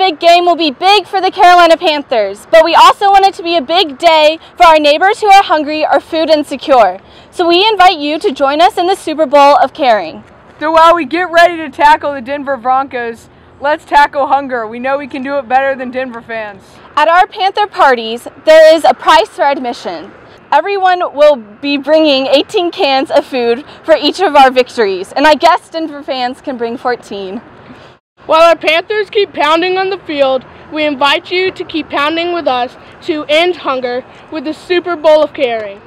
big game will be big for the Carolina Panthers, but we also want it to be a big day for our neighbors who are hungry or food insecure. So we invite you to join us in the Souper Bowl of Caring. So while we get ready to tackle the Denver Broncos, let's tackle hunger. We know we can do it better than Denver fans. At our Panther parties, there is a price for admission. Everyone will be bringing 18 cans of food for each of our victories, and I guess Denver fans can bring 14. While our Panthers keep pounding on the field, we invite you to keep pounding with us to end hunger with the Souper Bowl of Caring.